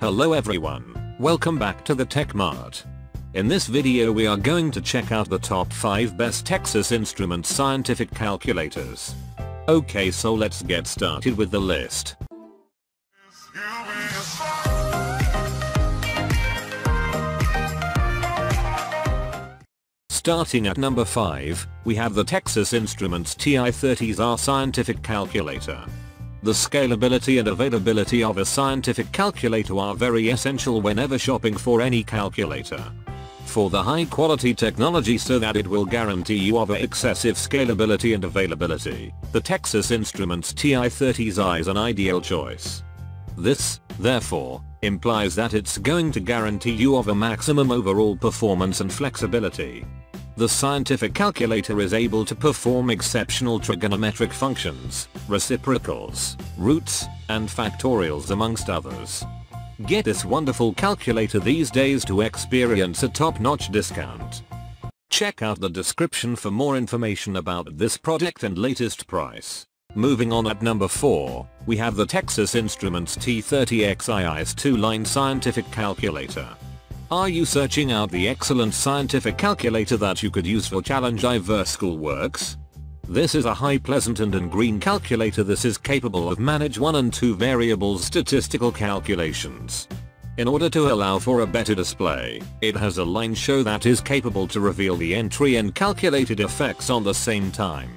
Hello everyone, welcome back to the Tech Mart. In this video we are going to check out the top 5 best Texas Instruments scientific calculators. Okay so let's get started with the list. Starting at number 5, we have the Texas Instruments TI-30R scientific calculator. The scalability and availability of a scientific calculator are very essential whenever shopping for any calculator. For the high quality technology so that it will guarantee you of a excessive scalability and availability, the Texas Instruments TI-30R is an ideal choice. This, therefore, implies that it's going to guarantee you of a maximum overall performance and flexibility. The scientific calculator is able to perform exceptional trigonometric functions, reciprocals, roots, and factorials amongst others. Get this wonderful calculator these days to experience a top-notch discount. Check out the description for more information about this product and latest price. Moving on at number 4, we have the Texas Instruments TI-30X IIS 2-line scientific calculator. Are you searching out the excellent scientific calculator that you could use for Challenge Diverse Schoolworks? This is a high pleasant and, green calculator this is capable of manage 1 and 2 variables statistical calculations. In order to allow for a better display, it has a line show that is capable to reveal the entry and calculated effects on the same time.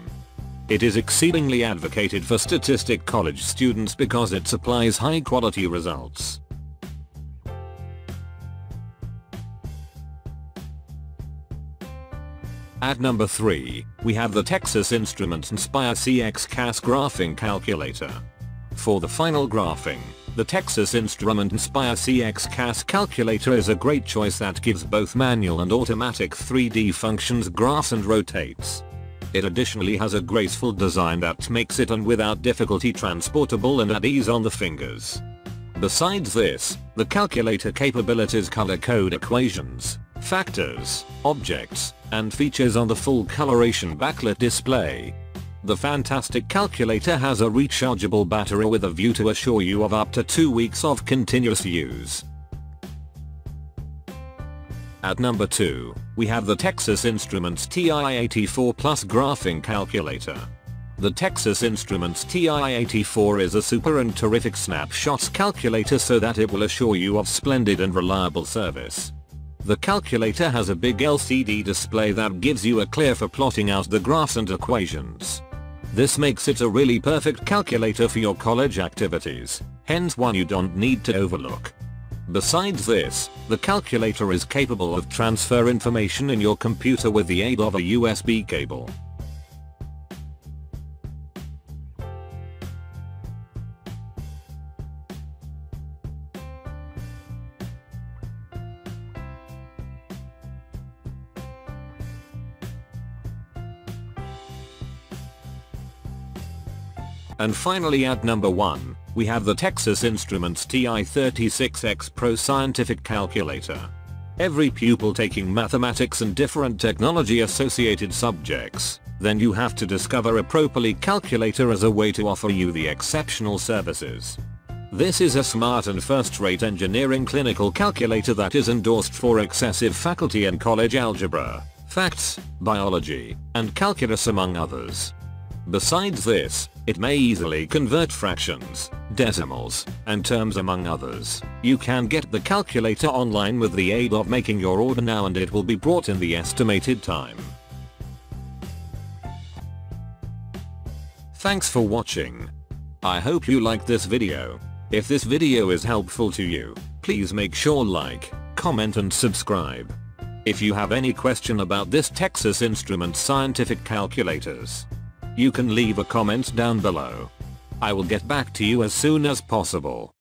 It is exceedingly advocated for statistic college students because it supplies high quality results. At number 3, we have the Texas Instruments Nspire CX CAS Graphing Calculator. For the final graphing, the Texas Instrument Nspire CX CAS calculator is a great choice that gives both manual and automatic 3D functions graphs and rotates. It additionally has a graceful design that makes it and without difficulty transportable and at ease on the fingers. Besides this, the calculator capabilities color code equations, factors, objects, and features on the full coloration backlit display. The fantastic calculator has a rechargeable battery with a view to assure you of up to 2 weeks of continuous use. At number 2, we have the Texas Instruments TI-84 Plus Graphing Calculator. The Texas Instruments TI-84 is a super and terrific snapshots calculator so that it will assure you of splendid and reliable service. The calculator has a big LCD display that gives you a clear for plotting out the graphs and equations. This makes it a really perfect calculator for your college activities, hence one you don't need to overlook. Besides this, the calculator is capable of transfer information in your computer with the aid of a USB cable. And finally at number 1, we have the Texas Instruments TI-36X Pro Scientific Calculator. Every pupil taking mathematics and different technology associated subjects, then you have to discover a properly calculator as a way to offer you the exceptional services. This is a smart and first-rate engineering clinical calculator that is endorsed for excessive faculty and college algebra, facts, biology, and calculus among others. Besides this, it may easily convert fractions, decimals, and terms among others. You can get the calculator online with the aid of making your order now and it will be brought in the estimated time. Thanks for watching. I hope you liked this video. If this video is helpful to you, please make sure like, comment and subscribe. If you have any question about this Texas Instruments scientific calculators, you can leave a comment down below. I will get back to you as soon as possible.